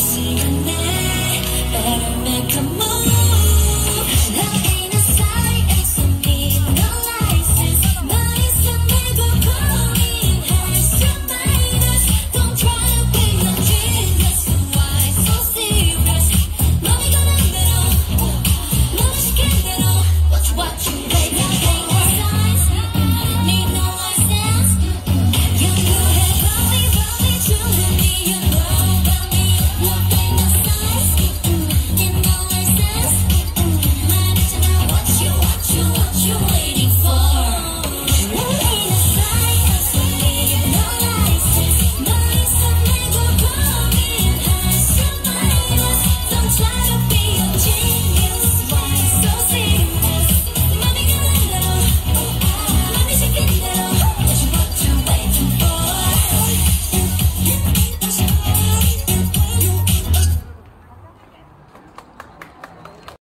시간 내 better make a move